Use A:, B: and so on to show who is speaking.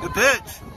A: Good bitch.